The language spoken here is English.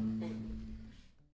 Mm-hmm.